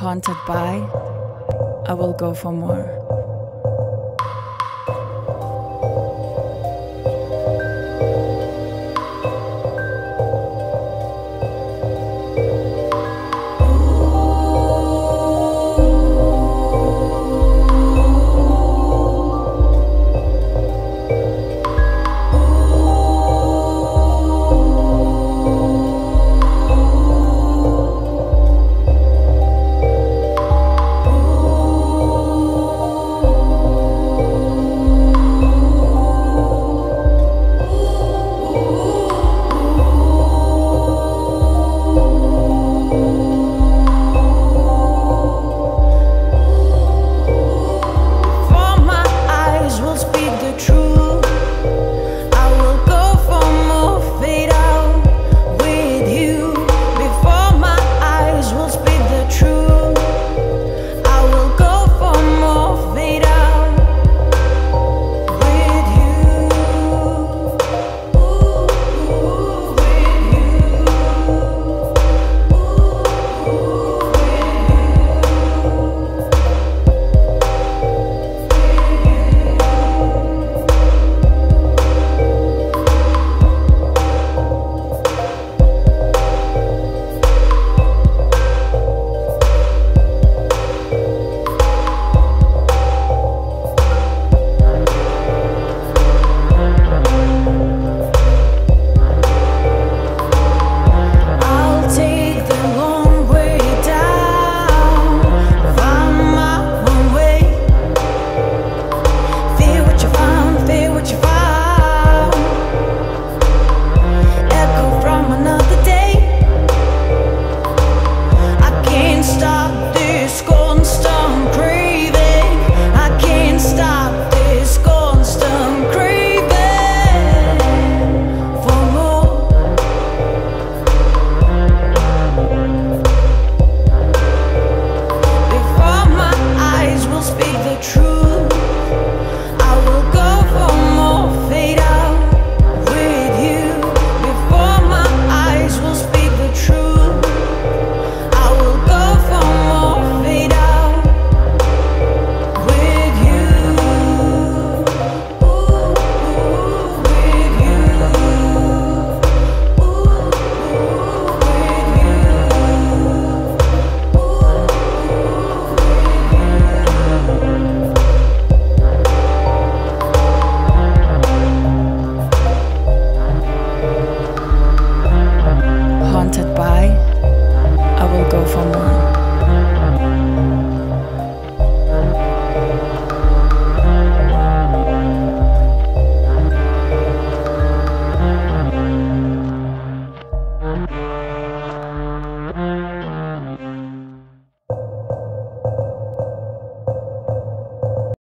haunted by, I will go for more.